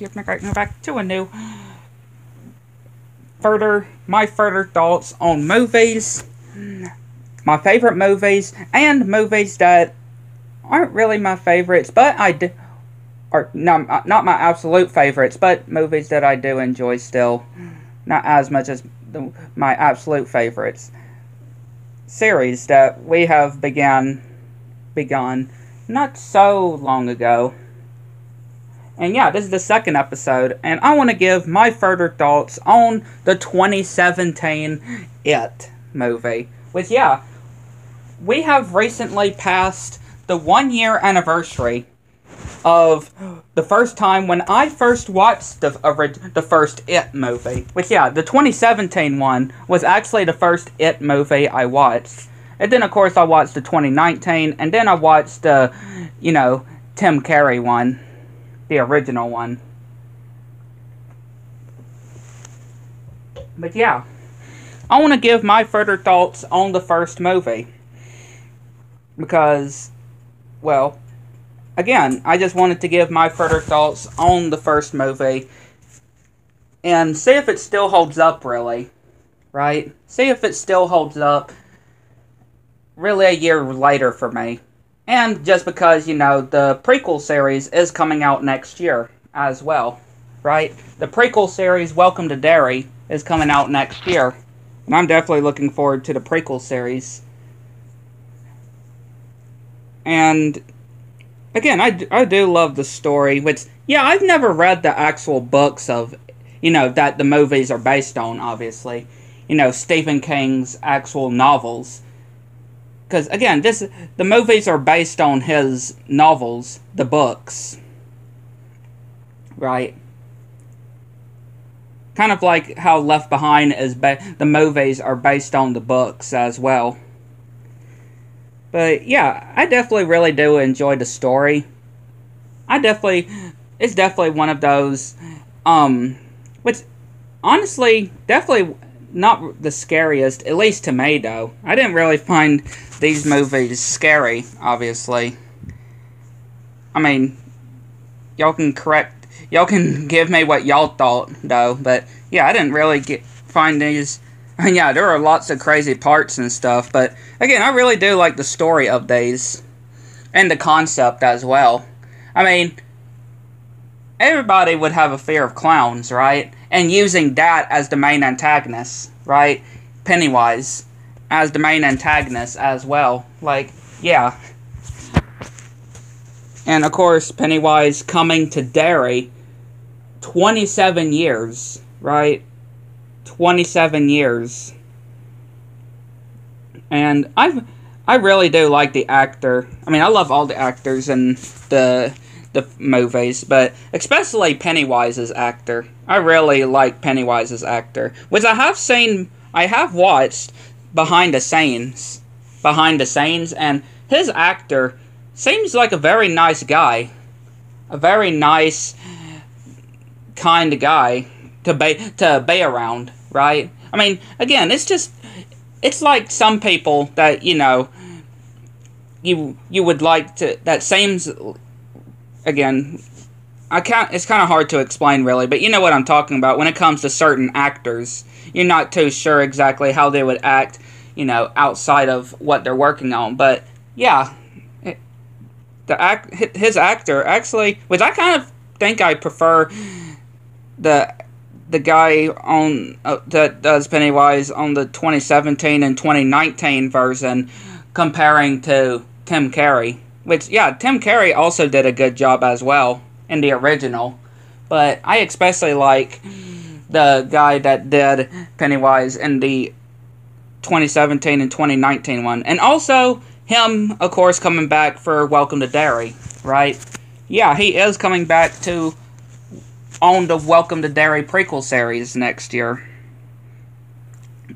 here's my going back to a new further my further thoughts on movies, my favorite movies, and movies that aren't really my favorites, but I do, or no, uh, not my absolute favorites, but movies that I do enjoy still, not as much as the, my absolute favorites. Series that we have began begun not so long ago. And yeah, this is the second episode, and I want to give my further thoughts on the 2017 It movie. Which, yeah, we have recently passed the one year anniversary of the first time when I first watched the the first It movie. Which yeah, the 2017 one was actually the first It movie I watched. And then of course I watched the 2019 and then I watched the you know, Tim Curry one, the original one. But yeah, I want to give my further thoughts on the first movie because well, again, I just wanted to give my further thoughts on the first movie and see if it still holds up, really. Right? See if it still holds up, really, a year later for me. And just because, you know, the prequel series is coming out next year as well. Right? The prequel series, Welcome to Derry, is coming out next year. And I'm definitely looking forward to the prequel series. And again, I, I do love the story, which, yeah, I've never read the actual books of, you know, that the movies are based on, obviously. You know, Stephen King's actual novels. Because, again, this the movies are based on his novels, the books. Right? Kind of like how Left Behind is, the movies are based on the books as well. But yeah, I definitely really do enjoy the story. I definitely, it's definitely one of those, um, which honestly, definitely not the scariest, at least to me though. I didn't really find these movies scary, obviously. I mean, y'all can correct, y'all can give me what y'all thought though, but yeah, I didn't really get find these and yeah, there are lots of crazy parts and stuff, but again, I really do like the story of these and the concept as well. I mean, everybody would have a fear of clowns, right? And using that as the main antagonist, right? Pennywise as the main antagonist as well. Like, yeah. And of course, Pennywise coming to Derry 27 years, right? 27 years. And I've I really do like the actor. I mean, I love all the actors and the the movies, but especially Pennywise's actor. I really like Pennywise's actor, which I have seen I have watched behind the scenes, behind the scenes and his actor seems like a very nice guy. A very nice kind of guy to be to be around right? I mean, again, it's just it's like some people that you know you you would like to that seems again I can't it's kind of hard to explain really but you know what I'm talking about when it comes to certain actors you're not too sure exactly how they would act you know outside of what they're working on but yeah it, the act his actor actually which I kind of think I prefer the the guy on uh, that does Pennywise on the 2017 and 2019 version comparing to Tim Curry. Which yeah, Tim Curry also did a good job as well in the original. But I especially like the guy that did Pennywise in the 2017 and 2019 one. And also him of course coming back for Welcome to Derry, right? Yeah, he is coming back to own the Welcome to Derry prequel series next year.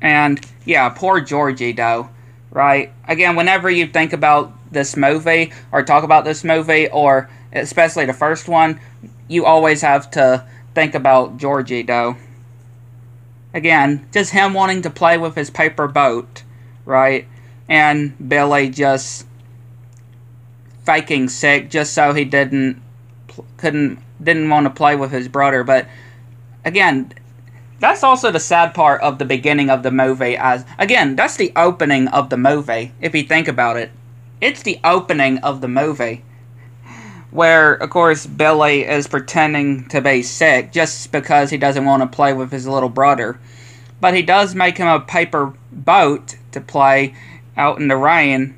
And yeah, poor Georgie though, right? Again, whenever you think about this movie or talk about this movie or especially the first one, you always have to think about Georgie though. Again, just him wanting to play with his paper boat, right? And Billy just faking sick just so he didn't couldn't didn't want to play with his brother. But again, that's also the sad part of the beginning of the movie. As again, that's the opening of the movie. If you think about it, it's the opening of the movie where, of course, Billy is pretending to be sick just because he doesn't want to play with his little brother. But he does make him a paper boat to play out in the rain.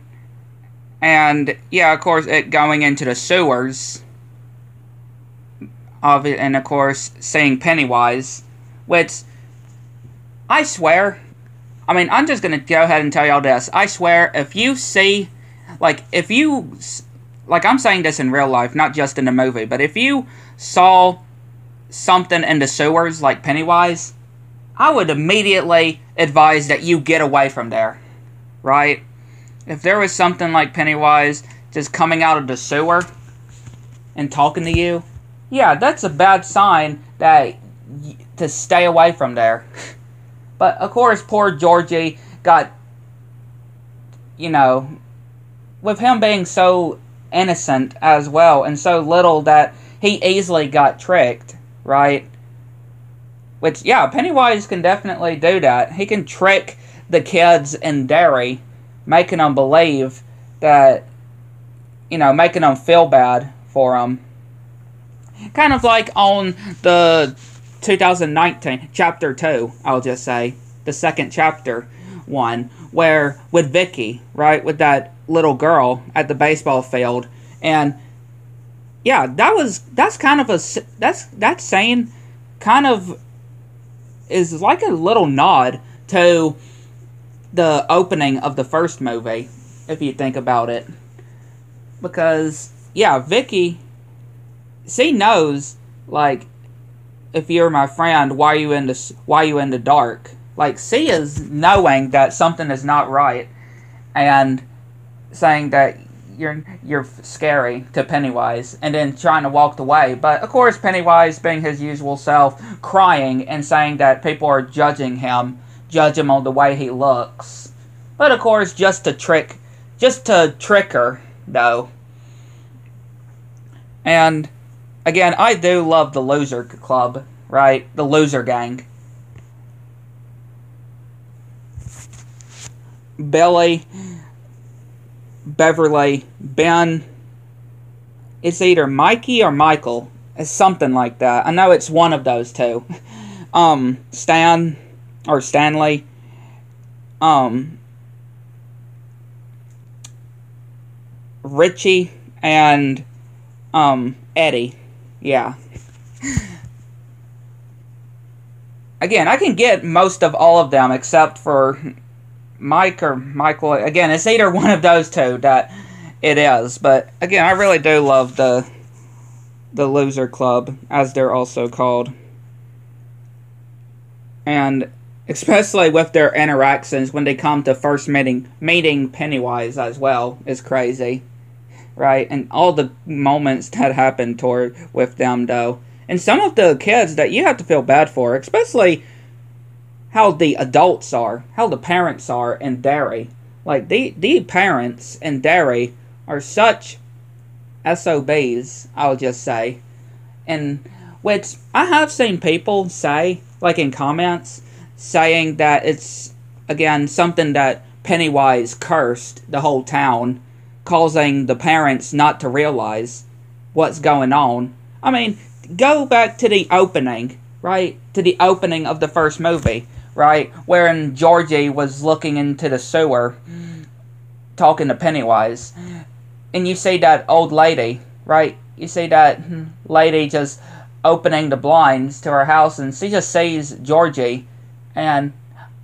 And, yeah, of course, it going into the sewers. Of it, and, of course, seeing Pennywise. Which, I swear, I mean, I'm just going to go ahead and tell y'all this. I swear, if you see, like, if you like I'm saying this in real life, not just in the movie, but if you saw something in the sewers like Pennywise, I would immediately advise that you get away from there. Right? If there was something like Pennywise just coming out of the sewer and talking to you, yeah, that's a bad sign that y- to stay away from there. but of course, poor Georgie got you know, with him being so innocent as well, and so little that he easily got tricked, right? Which, yeah, Pennywise can definitely do that. He can trick the kids in Derry, making them believe that, you know, making them feel bad for them. Kind of like on the 2019, chapter 2, I'll just say, the second chapter one, where with Vicky, right, with that little girl at the baseball field, and yeah, that was that's kind of a that's that saying kind of is like a little nod to the opening of the first movie, if you think about it, because yeah, Vicky, she knows like if you're my friend, why you in the why you in the dark? Like she is knowing that something is not right, and saying that you're you're scary to Pennywise, and then trying to walk away. But of course, Pennywise, being his usual self, crying and saying that people are judging him, judge him on the way he looks. But of course, just to trick, just to trick her, though. And again, I do love the loser club, right? The loser gang. Billy Beverly, Ben. It's either Mikey or Michael. It's something like that. I know it's one of those two. Um, Stan or Stanley. Um, Richie and um Eddie. Yeah. Again, I can get most of all of them except for Mike or Michael. Again, it's either one of those two that it is. But again, I really do love the the loser club, as they're also called, and especially with their interactions when they come to first meeting meeting Pennywise as well is crazy, right? And all the moments that happen toward with them though, and some of the kids that you have to feel bad for, especially how the adults are, how the parents are in Derry. Like the the parents in Derry are such SOBs, I'll just say. And which I have seen people say, like in comments, saying that it's again something that Pennywise cursed the whole town, causing the parents not to realize what's going on. I mean, go back to the opening, right? To the opening of the first movie right? Wherein Georgie was looking into the sewer, talking to Pennywise, and you see that old lady, right? You see that hmm, lady just opening the blinds to her house, and she just sees Georgie, and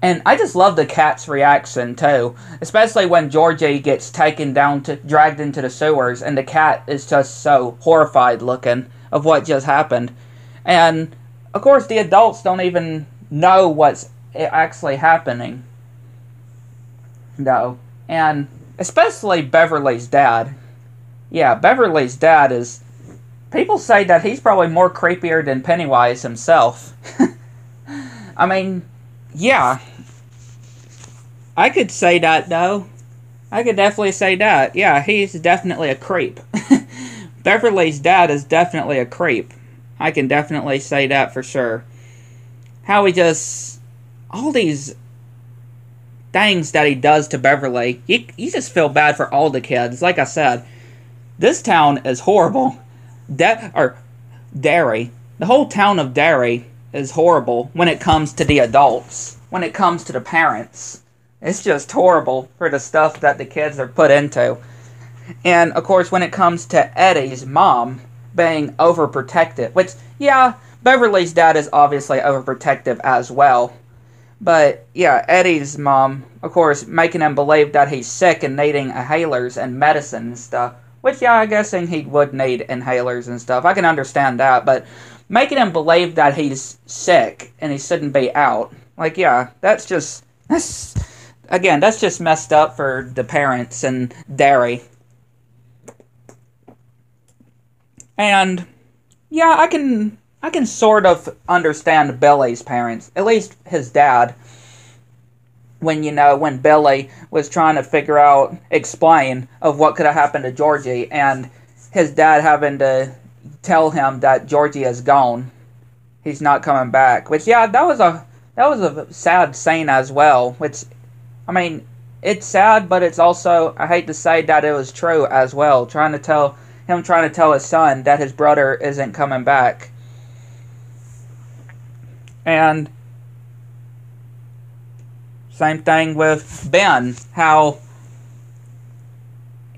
and I just love the cat's reaction too, especially when Georgie gets taken down to dragged into the sewers, and the cat is just so horrified looking of what just happened, and of course the adults don't even know what's actually happening. Though. And especially Beverly's dad. Yeah, Beverly's dad is. People say that he's probably more creepier than Pennywise himself. I mean, yeah. I could say that, though. I could definitely say that. Yeah, he's definitely a creep. Beverly's dad is definitely a creep. I can definitely say that for sure. How he just all these things that he does to Beverly, you, just feel bad for all the kids. Like I said, this town is horrible. De- or Derry, the whole town of Derry is horrible when it comes to the adults. When it comes to the parents, it's just horrible for the stuff that the kids are put into. And of course, when it comes to Eddie's mom being overprotective, which yeah, Beverly's dad is obviously overprotective as well. But yeah, Eddie's mom, of course, making him believe that he's sick and needing inhalers and medicine and stuff. Which, yeah, I'm guessing he would need inhalers and stuff. I can understand that, but making him believe that he's sick and he shouldn't be out, like, yeah, that's just that's again, that's just messed up for the parents and Derry. And yeah, I can I can sort of understand Billy's parents, at least his dad. When you know when Billy was trying to figure out, explain of what could have happened to Georgie, and his dad having to tell him that Georgie is gone, he's not coming back. Which yeah, that was a that was a sad scene as well. Which, I mean, it's sad, but it's also I hate to say that it was true as well. Trying to tell him trying to tell his son that his brother isn't coming back and same thing with Ben, how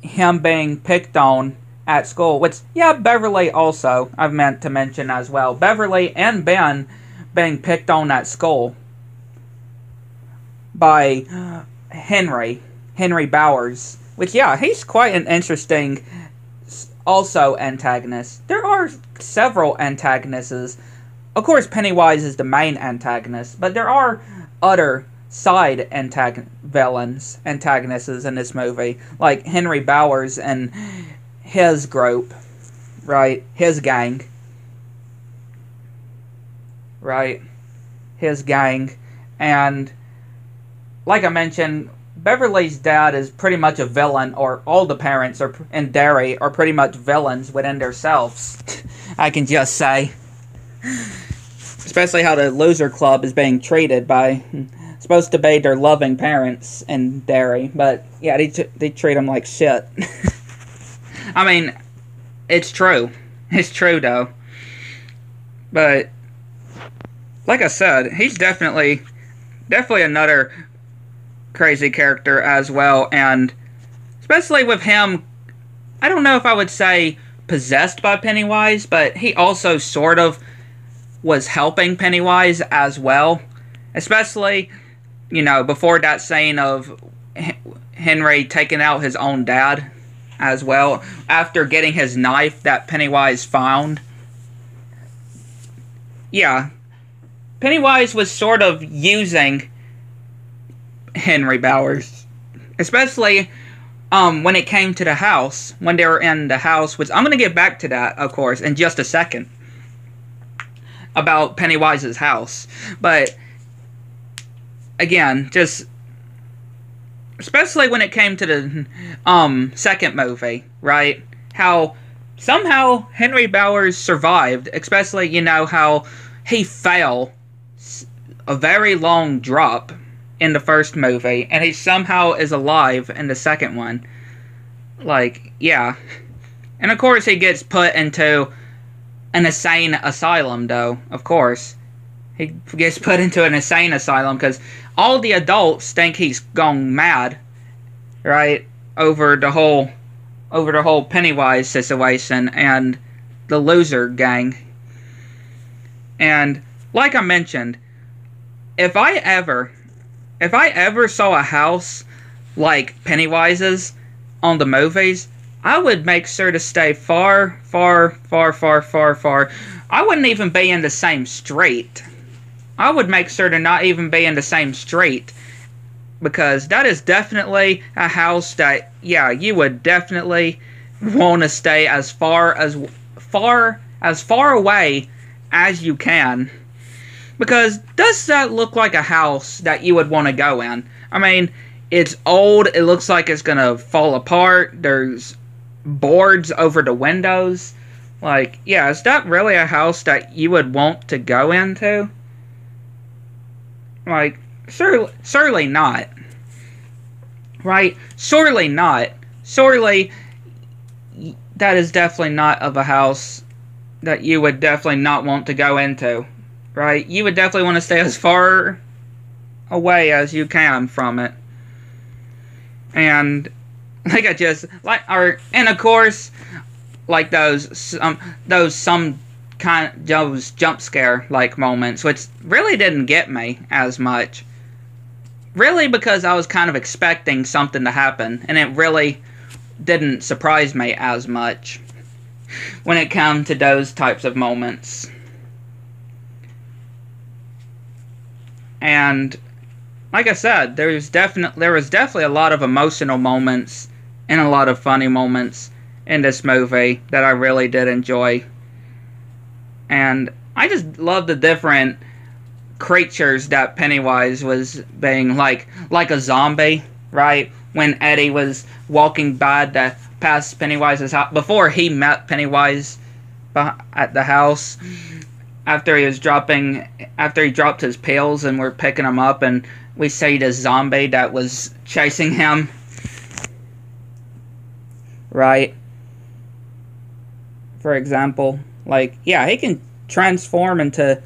him being picked on at school, which, yeah, Beverly also, I've meant to mention as well. Beverly and Ben being picked on at school by Henry, Henry Bowers, which, yeah, he's quite an interesting, also antagonist. There are several antagonists of course, Pennywise is the main antagonist, but there are other side antagon- villains, antagonists in this movie, like Henry Bowers and his group, right? His gang, right? His gang, and like I mentioned, Beverly's dad is pretty much a villain, or all the parents are in Derry are pretty much villains within themselves. I can just say especially how the loser club is being treated by supposed to be their loving parents in Derry, but yeah, they t- they treat them like shit. I mean, it's true. It's true though. But like I said, he's definitely definitely another crazy character as well and especially with him I don't know if I would say possessed by Pennywise, but he also sort of was helping Pennywise as well, especially you know before that scene of Henry taking out his own dad as well after getting his knife that Pennywise found. Yeah, Pennywise was sort of using Henry Bowers, especially um, when it came to the house, when they were in the house, which I'm going to get back to that, of course, in just a second about Pennywise's house. But again, just especially when it came to the um second movie, right? How somehow Henry Bowers survived, especially you know how he fell a very long drop in the first movie and he somehow is alive in the second one. Like, yeah. And of course he gets put into an insane asylum, though, of course. He gets put into an insane asylum because all the adults think he's gone mad, right? Over the whole, over the whole Pennywise situation and the loser gang. And like I mentioned, if I ever, if I ever saw a house like Pennywise's on the movies, I would make sure to stay far, far, far, far, far, far. I wouldn't even be in the same street. I would make sure to not even be in the same street because that is definitely a house that yeah, you would definitely want to stay as far as far as far away as you can. Because does that look like a house that you would want to go in? I mean, it's old, it looks like it's going to fall apart. There's boards over the windows. Like, yeah, is that really a house that you would want to go into? Like, surely, surely not. Right? Surely not. Surely, that is definitely not of a house that you would definitely not want to go into. Right? You would definitely want to stay as far away as you can from it. And like I just like or and of course like those some those some kind of those jump scare like moments which really didn't get me as much. Really because I was kind of expecting something to happen and it really didn't surprise me as much when it came to those types of moments. And like I said there's definitely there was definitely a lot of emotional moments and a lot of funny moments in this movie that I really did enjoy. And I just love the different creatures that Pennywise was being like like a zombie, right? When Eddie was walking by the past Pennywise's house before he met Pennywise at the house after he was dropping after he dropped his pills and we're picking him up and we see the zombie that was chasing him right for example. Like, yeah, he can transform into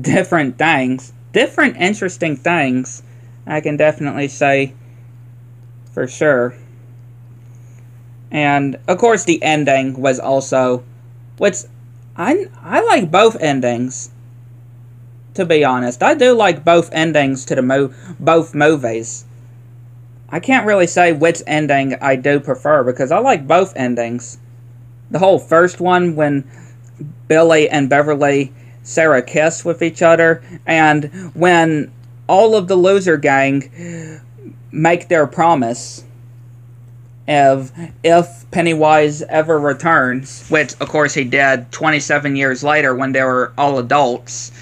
different things, different interesting things. I can definitely say for sure. And of course, the ending was also, what's I I like both endings. To be honest, I do like both endings to the mo both movies. I can't really say which ending I do prefer because I like both endings the whole first one when Billy and Beverly Sarah kiss with each other, and when all of the loser gang make their promise of if Pennywise ever returns, which of course he did 27 years later when they were all adults,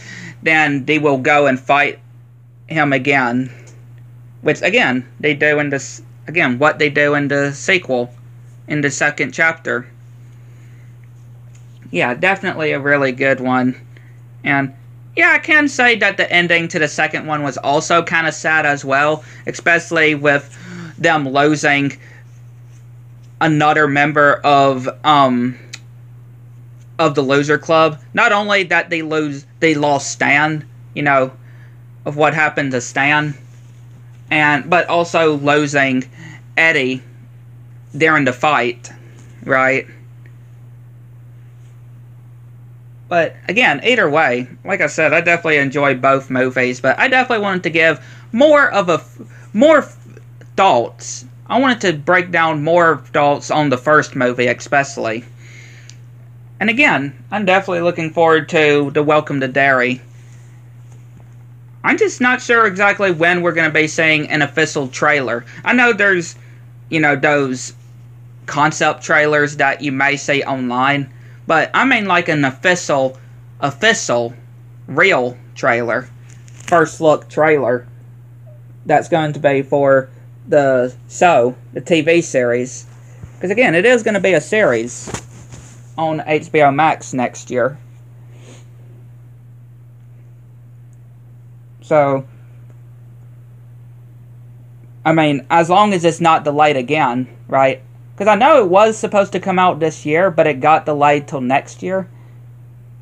then they will go and fight him again. Which again, they do in this again, what they do in the sequel in the second chapter yeah, definitely a really good one. And yeah, I can say that the ending to the second one was also kind of sad as well, especially with them losing another member of um of the loser club. Not only that they lose they lost Stan, you know, of what happened to Stan, and but also losing Eddie during the fight, right? But again, either way, like I said, I definitely enjoy both movies, but I definitely wanted to give more of a more thoughts. I wanted to break down more thoughts on the first movie, especially. And again, I'm definitely looking forward to the Welcome to Derry. I'm just not sure exactly when we're going to be seeing an official trailer. I know there's, you know, those concept trailers that you may see online but I mean like an official, official, real trailer. First look trailer. That's going to be for the show, the TV series. Because again, it is going to be a series on HBO Max next year. So, I mean, as long as it's not delayed again, right? Because I know it was supposed to come out this year, but it got delayed till next year.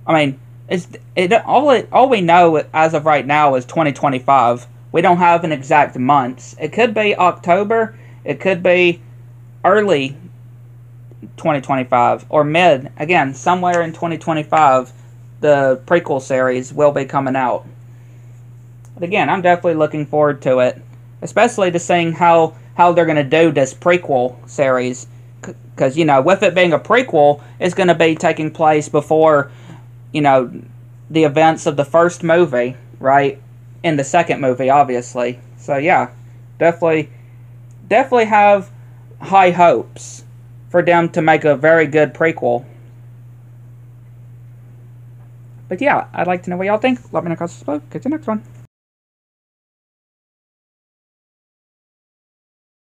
I mean, it's it all it all we know as of right now is 2025. We don't have an exact month. It could be October. It could be early 2025 or mid. Again, somewhere in 2025, the prequel series will be coming out. But again, I'm definitely looking forward to it, especially to seeing how how they're going to do this prequel series. Because, you know, with it being a prequel, it's going to be taking place before, you know, the events of the first movie, right? In the second movie, obviously. So, yeah, definitely, definitely have high hopes for them to make a very good prequel. But yeah, I'd like to know what y'all think. Let me know in the below. Catch you next one.